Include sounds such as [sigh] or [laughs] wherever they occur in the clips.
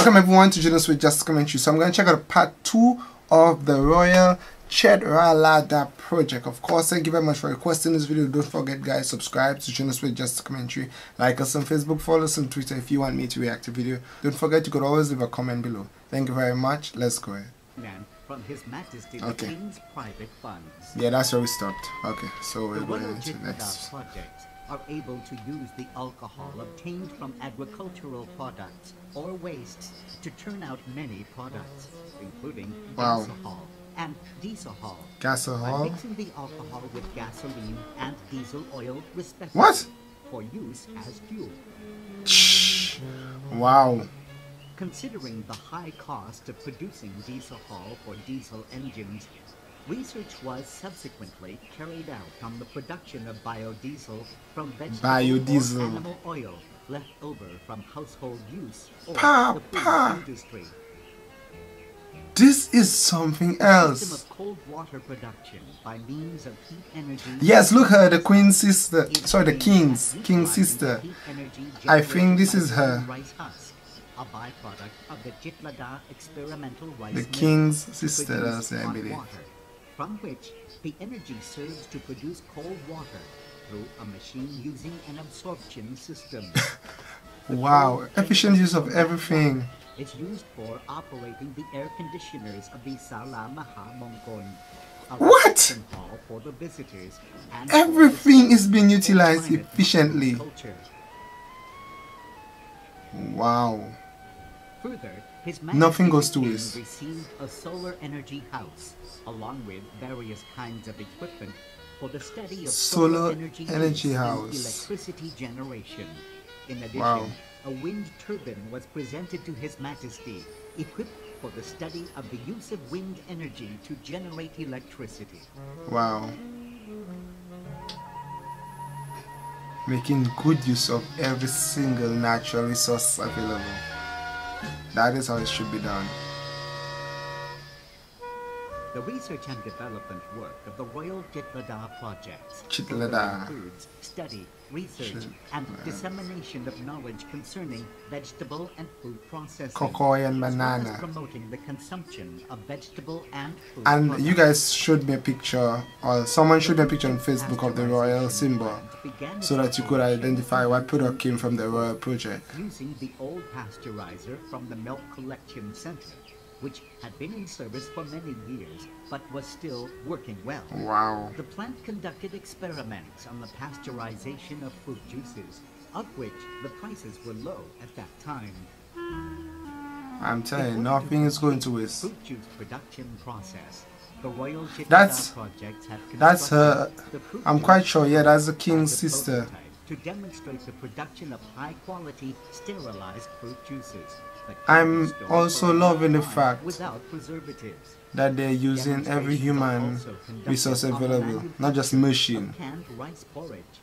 Welcome everyone to Junosuede Just Commentary. So I'm going to check out part two of the Royal Chitralada project. Of course, thank you very much for requesting this video. Don't forget guys, subscribe to Junosuede Just Commentary. Like us on Facebook, follow us on Twitter if you want me to react to video. Don't forget you could always leave a comment below. Thank you very much. Let's go ahead. Man from His Majesty Okay. the King's private funds. Yeah, that's where we stopped. Okay, so we're The going Royal into next. projects are able to use the alcohol obtained from agricultural products or wastes to turn out many products, including Wow. gasohol and dieselhol. By mixing the alcohol with gasoline and diesel oil respectively What? for use as fuel. Shh. Wow. Considering the high cost of producing diesel dieselhol for diesel engines, research was subsequently carried out on the production of biodiesel from vegetable Biodiesel. or animal oil left over from household use or Pa, the food pa. industry. This is something else. of cold water production by means of heat energy. Yes, look her, the queen's sister. Sorry, the king's, at king's sister. the heat energy I think this is her. Rice husk, a byproduct of the Jitlada experimental rice The king's sister, that's I believe. From which the energy serves to produce cold water through a machine using an absorption system. [laughs] Wow, efficient use of everything. It's used for operating the air conditioners of the Sala. What? for the visitors and for the Everything is being utilized efficiently. culture. Wow. Further, Nothing goes to waste. received a solar energy house, along with various kinds of equipment for the study of Solar solar, energy, energy house. electricity generation. In addition, Wow. a wind turbine was presented to His Majesty, equipped for the study of the use of wind energy to generate electricity. Wow. Making good use of every single natural resource available. That is how it should be done. The research and development work of the Royal Jitlada projects Jitlada. includes study, research, Jit- and dissemination of knowledge concerning vegetable and food processing, Cocoa and as well as banana. promoting the consumption of vegetable and food And products. you guys showed me a picture, or someone showed me a picture on Facebook of the royal symbol, so that you could identify what product came from the royal project. using the old pasteurizer from the Milk Collection Center, which had been in service for many years but was still working well. Wow. The plant conducted experiments on the pasteurization of fruit juices, of which the prices were low at that time. I'm telling you, nothing is going to waste. Fruit juice production process. The Royal That's- projects have that's her- the I'm quite sure, yeah, that's the king's sister. prototype To demonstrate the production of high quality sterilized fruit juices. I'm also for a long loving the fact without preservatives. That they're using every human resource available, not just machine. Canned rice porridge.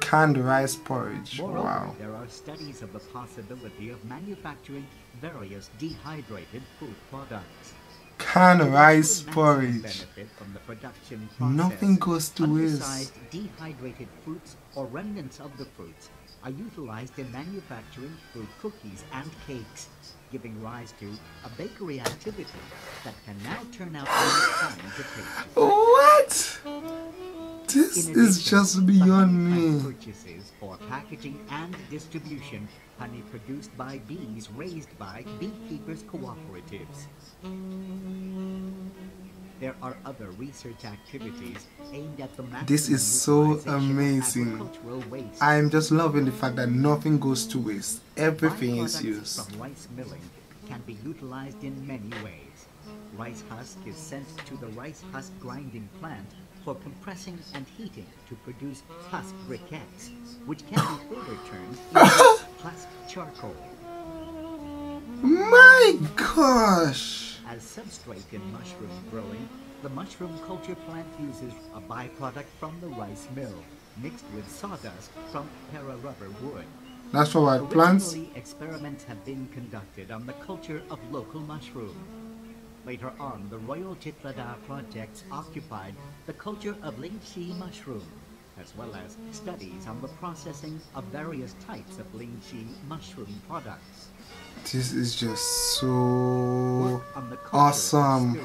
Canned rice porridge. Moreover, Wow. there are studies of the possibility of manufacturing various dehydrated food products. To rice porridge. benefit from the production process, Nothing goes to waste. dehydrated fruits or remnants of the fruits are utilized in manufacturing fruit cookies and cakes, giving rise to a bakery activity that can now turn out many kinds of pastries. What? This is just beyond me. Purchases for packaging and distribution honey produced by bees raised by beekeepers cooperatives. There are other research activities aimed at the This is so amazing. I'm just loving the fact that nothing goes to waste. Everything is used. From rice milling can be utilized in many ways. Rice husk is sent to the rice husk grinding plant for compressing and heating to produce husk briquettes, which can be further turned into [coughs] husk charcoal. My gosh. As substrate in mushroom growing, the mushroom culture plant uses a byproduct from the rice mill, mixed with sawdust from para rubber wood. That's for what plants? Experiments have been conducted on the culture of local mushroom. Later on, the Royal Chitlada projects occupied the culture of lingzhi mushroom, as well as studies on the processing of various types of lingzhi mushroom products. This is just so Work on the culture awesome.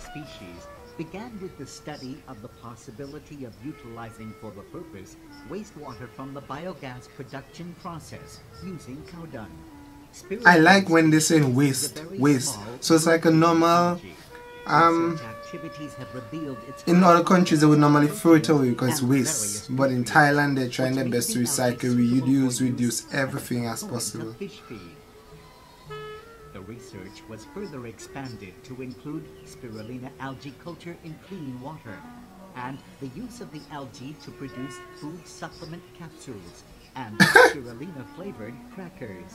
species began with the study of the possibility of utilizing for the purpose wastewater from the biogas production process using cow dung. I like when they say waste, is a very waste. So it's like a normal. Um, Research activities have revealed its in other countries, they would normally throw it away because it's waste. But in Thailand, they're trying their best to recycle, reuse, reduce use as a everything as possible. The research was further expanded to include spirulina algae culture in clean water and the use of the algae to produce food supplement capsules and [laughs] spirulina flavored crackers.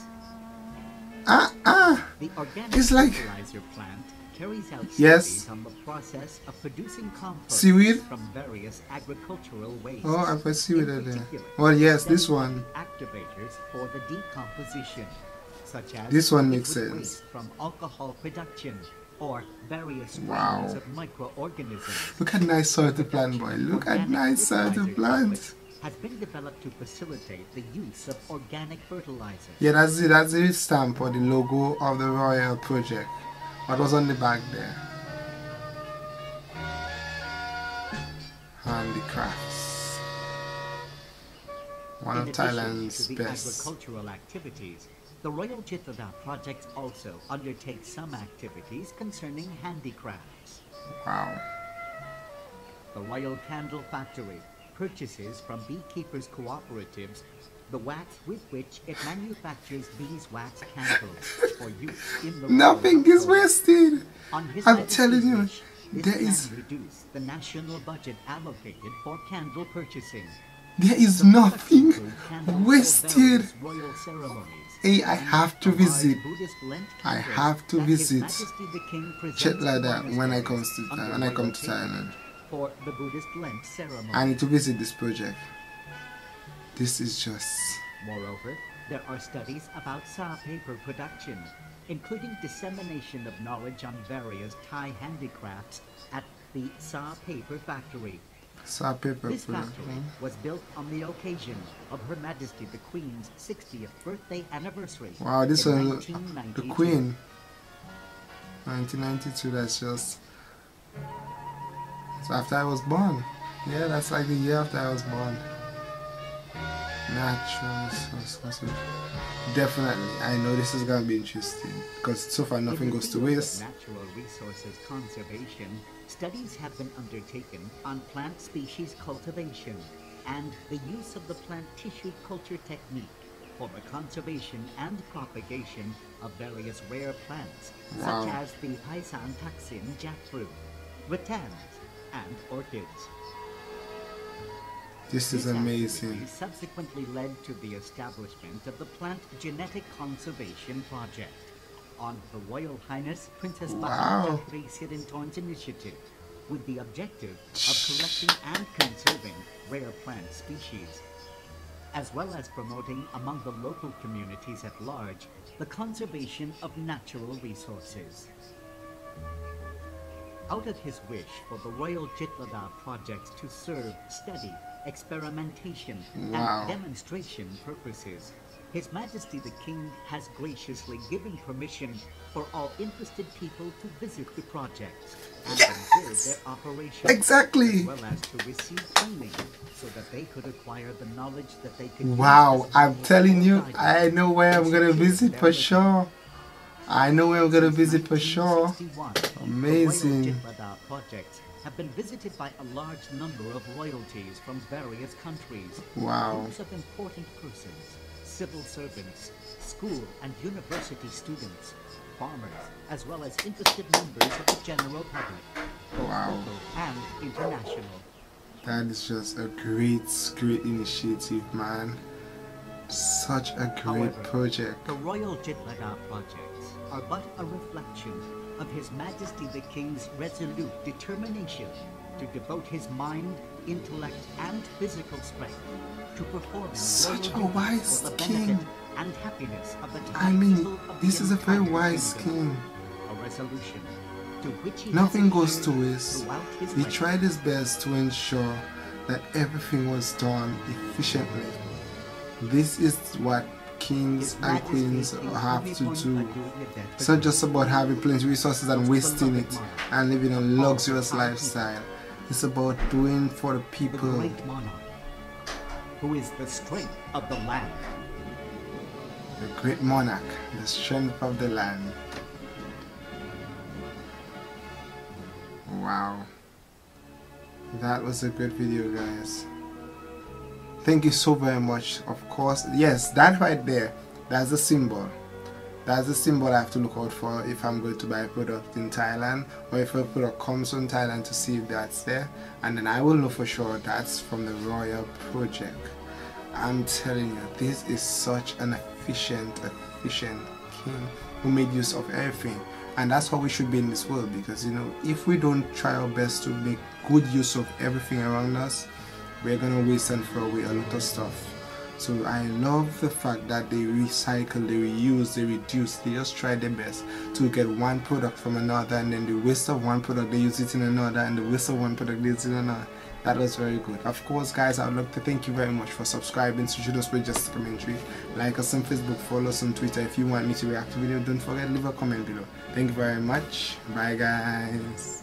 Ah, ah. The organic It's like- fertilizer plant carries out Yes. on the process of producing compost Seaweed? from various agricultural wastes. Oh, I can see In there. Well, yes, this one. Activators for the decomposition, such as This one makes sense. from alcohol production or various Wow. of microorganisms. Look at nice soil to plant, boy. Look at nice to fertilizer plant. Has been developed to facilitate the use of organic fertilizer. Yeah, that's it. That's the stamp or the logo of the Royal Project. What was on the back there? Handicrafts. One In of Thailand's best. agricultural activities, the Royal Chitrada project also undertakes some activities concerning handicrafts. Wow. The Royal Candle Factory purchases from beekeepers' cooperatives the wax with which it manufactures beeswax candles for use in the Nothing is wasted. On His I'm telling you, there reduced the national budget allocated for candle purchasing. There is nothing include candles for wasted. Royal ceremonies. Hey, I have to visit. I have to visit Majesty the King presents Shit like to that when I comes to When I come to Thailand, For the Buddhist Lent ceremony. I need to visit this project. This is just Moreover, there are studies about sa paper production, including dissemination of knowledge on various Thai handicrafts at the sa paper factory. This factory was built on the occasion of Her Majesty the Queen's 60th birthday anniversary. Wow, this was the 1992. Queen. 1992. That's just. So after I was born. Yeah, that's like the year after I was born. Natural resources. Definitely, I know this is gonna be interesting because so far nothing goes to waste. Natural resources conservation, studies have been undertaken on plant species cultivation and the use of the plant tissue culture technique for the conservation and propagation of various rare plants, Wow. such as the Paisan Taksin jackfruit, rattans, and orchids. This is amazing. subsequently led to the establishment of the Plant Genetic Conservation Project on Her Royal Highness Princess Wow. Mahatma Sirindhorn's initiative with the objective of collecting and conserving rare plant species, as well as promoting among the local communities at large the conservation of natural resources. Out of his wish for the Royal Jitlada project to serve study, experimentation, Wow. and demonstration purposes, His Majesty the King has graciously given permission for all interested people to visit the project and observe their operation, Exactly. as well as to receive training so that they could acquire the knowledge that they could use Wow, I'm telling you, I know where I'm gonna visit for sure. I know where I'm gonna visit for sure. Amazing. The Royal Jitlada projects have been visited by a large number of royalties from various countries. Wow. Groups of important persons, civil servants, school and university students, farmers, as well as interested members of the general public, Wow. local and international. That is just a great, great initiative, man. Such a great However, project. The Royal Jitlada projects are but a reflection of His Majesty the King's resolute determination to devote his mind, intellect, and physical strength to performing Such a wise for the king. benefit and happiness of the I mean, this is a very wise kingdom. king. A resolution to which he Nothing goes to waste. He life. tried his best to ensure that everything was done efficiently. This is what kings and queens have to do. It's not just about having plenty of resources and wasting it and living a luxurious lifestyle. It's about doing for the the people. great monarch, who is the strength of the land. The great monarch, the strength of the land. Wow. That was a good video, guys. Thank you so very much. Of course, yes, that right there, that's a symbol. That's a symbol I have to look out for if I'm going to buy a product in Thailand or if a product comes from Thailand to see if that's there. And then I will know for sure that's from the Royal Project. I'm telling you, this is such an efficient, efficient king who made use of everything. And that's how we should be in this world because you know, if we don't try our best to make good use of everything around us, we're gonna waste and throw away a lot of stuff. So I love the fact that they recycle, they reuse, they reduce, they just try their best to get one product from another and then the waste of one product they use it in another and the waste of one product they use it in another. That was very good. Of course guys I would like to thank you very much for subscribing to Junosuede Just Commentary. Like us on Facebook, follow us on Twitter. If you want me to react to video, don't forget leave a comment below. Thank you very much. Bye guys.